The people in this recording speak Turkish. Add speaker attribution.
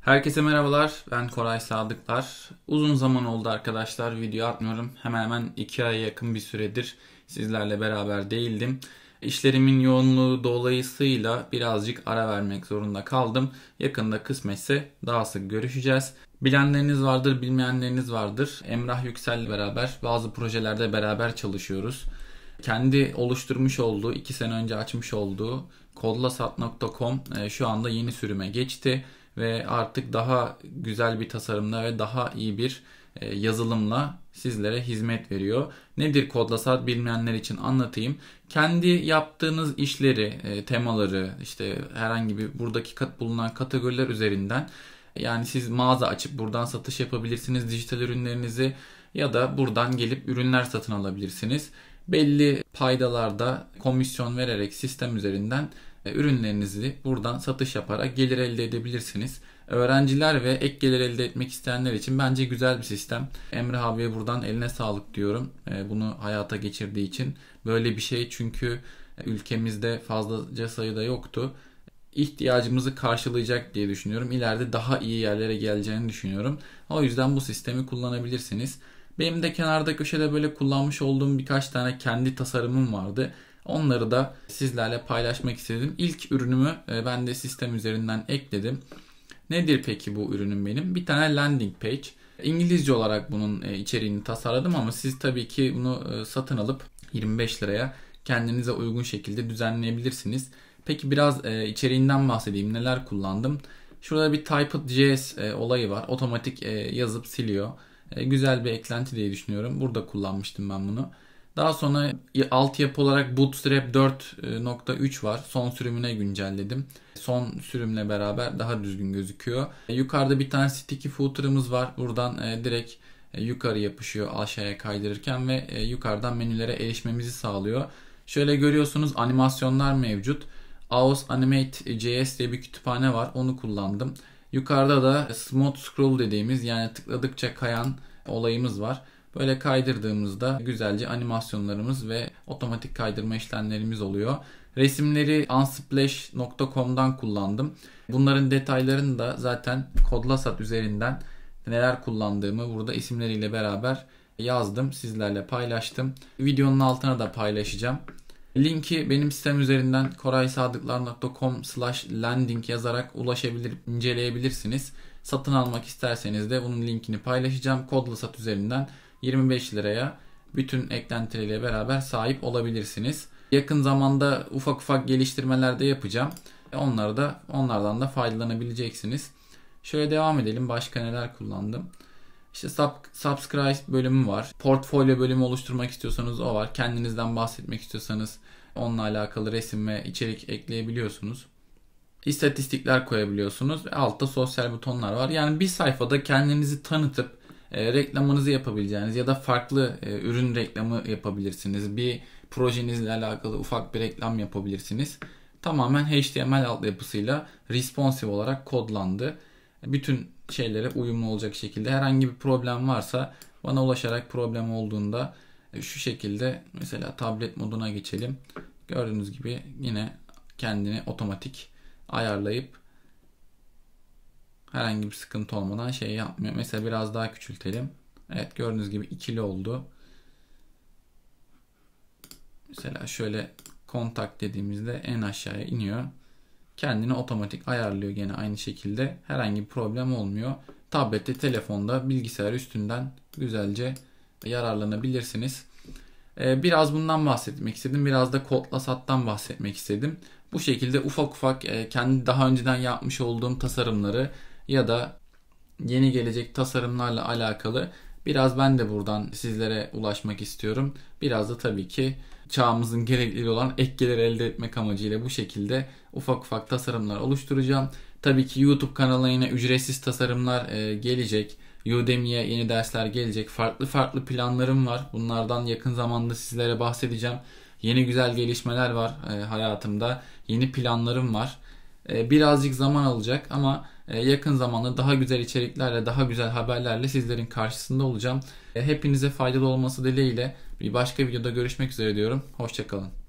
Speaker 1: Herkese merhabalar. Ben Koray Sadıklar. Uzun zaman oldu arkadaşlar video atmıyorum. Hemen hemen 2 aya yakın bir süredir sizlerle beraber değildim. İşlerimin yoğunluğu dolayısıyla birazcık ara vermek zorunda kaldım. Yakında kısmetse daha sık görüşeceğiz. Bilenleriniz vardır, bilmeyenleriniz vardır. Emrah Yüksel'le beraber bazı projelerde beraber çalışıyoruz. Kendi oluşturmuş olduğu, 2 sene önce açmış olduğu kodlasat.com e, şu anda yeni sürüme geçti ve artık daha güzel bir tasarımla ve daha iyi bir e, yazılımla sizlere hizmet veriyor. Nedir Kodlasat bilmeyenler için anlatayım. Kendi yaptığınız işleri, e, temaları, işte herhangi bir buradaki bulunan kategoriler üzerinden yani siz mağaza açıp buradan satış yapabilirsiniz dijital ürünlerinizi ya da buradan gelip ürünler satın alabilirsiniz. Belli paydalarda komisyon vererek sistem üzerinden ürünlerinizi buradan satış yaparak gelir elde edebilirsiniz. Öğrenciler ve ek gelir elde etmek isteyenler için bence güzel bir sistem. Emre abiye buradan eline sağlık diyorum. E, bunu hayata geçirdiği için. Böyle bir şey çünkü ülkemizde fazlaca sayıda yoktu. İhtiyacımızı karşılayacak diye düşünüyorum. İleride daha iyi yerlere geleceğini düşünüyorum. O yüzden bu sistemi kullanabilirsiniz. Benim de kenarda köşede böyle kullanmış olduğum birkaç tane kendi tasarımım vardı. Onları da sizlerle paylaşmak istedim. İlk ürünümü e, ben de sistem üzerinden ekledim. Nedir peki bu ürünüm benim? Bir tane landing page. İngilizce olarak bunun e, içeriğini tasarladım ama siz tabii ki bunu e, satın alıp 25 liraya kendinize uygun şekilde düzenleyebilirsiniz. Peki biraz içeriğinden bahsedeyim. Neler kullandım? Şurada bir Typed.js olayı var. Otomatik yazıp siliyor. Güzel bir eklenti diye düşünüyorum. Burada kullanmıştım ben bunu. Daha sonra altyapı olarak Bootstrap 4.3 var. Son sürümüne güncelledim. Son sürümle beraber daha düzgün gözüküyor. E, yukarıda bir tane sticky footer'ımız var. Buradan e, direkt e, yukarı yapışıyor aşağıya kaydırırken ve yukarıdan menülere erişmemizi sağlıyor. Şöyle görüyorsunuz animasyonlar mevcut. AOS Animate JS diye bir kütüphane var. Onu kullandım. Yukarıda da Smooth Scroll dediğimiz yani tıkladıkça kayan olayımız var. Böyle kaydırdığımızda güzelce animasyonlarımız ve otomatik kaydırma işlemlerimiz oluyor. Resimleri unsplash.com'dan kullandım. Bunların detaylarını da zaten Kodlasat üzerinden neler kullandığımı burada isimleriyle beraber yazdım. Sizlerle paylaştım. Videonun altına da paylaşacağım. Linki benim sistem üzerinden koraysadıklar.com slash landing yazarak ulaşabilir, inceleyebilirsiniz. Satın almak isterseniz de bunun linkini paylaşacağım. Kodlasat üzerinden 25 liraya bütün eklentileriyle beraber sahip olabilirsiniz. Yakın zamanda ufak ufak geliştirmeler de yapacağım. Onları da onlardan da faydalanabileceksiniz. Şöyle devam edelim. Başka neler kullandım? İşte sub, subscribe bölümü var. Portfolyo bölümü oluşturmak istiyorsanız o var. Kendinizden bahsetmek istiyorsanız onunla alakalı resim ve içerik ekleyebiliyorsunuz. İstatistikler koyabiliyorsunuz. Altta sosyal butonlar var. Yani bir sayfada kendinizi tanıtıp e, reklamınızı yapabileceğiniz ya da farklı e, ürün reklamı yapabilirsiniz. Bir projenizle alakalı ufak bir reklam yapabilirsiniz. Tamamen HTML altyapısıyla responsive olarak kodlandı. Bütün şeylere uyumlu olacak şekilde herhangi bir problem varsa bana ulaşarak problem olduğunda e, şu şekilde mesela tablet moduna geçelim. Gördüğünüz gibi yine kendini otomatik ayarlayıp herhangi bir sıkıntı olmadan şey yapmıyor. Mesela biraz daha küçültelim. Evet gördüğünüz gibi ikili oldu. Mesela şöyle kontak dediğimizde en aşağıya iniyor. Kendini otomatik ayarlıyor gene aynı şekilde. Herhangi bir problem olmuyor. Tablette, telefonda, bilgisayar üstünden güzelce yararlanabilirsiniz. Ee, biraz bundan bahsetmek istedim. Biraz da Kodlasat'tan bahsetmek istedim. Bu şekilde ufak ufak e, kendi daha önceden yapmış olduğum tasarımları ya da yeni gelecek tasarımlarla alakalı biraz ben de buradan sizlere ulaşmak istiyorum. Biraz da tabii ki çağımızın gerekli olan ek gelir elde etmek amacıyla bu şekilde ufak ufak tasarımlar oluşturacağım. Tabii ki YouTube kanalına yine ücretsiz tasarımlar e, gelecek. Udemy'ye yeni dersler gelecek. Farklı farklı planlarım var. Bunlardan yakın zamanda sizlere bahsedeceğim. Yeni güzel gelişmeler var e, hayatımda. Yeni planlarım var. E, birazcık zaman alacak ama yakın zamanda daha güzel içeriklerle, daha güzel haberlerle sizlerin karşısında olacağım. Hepinize faydalı olması dileğiyle bir başka videoda görüşmek üzere diyorum. Hoşçakalın.